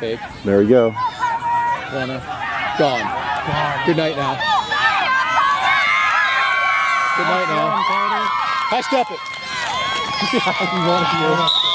Fake. There we go. Corner. Gone. Good night now. Good night now. I step it.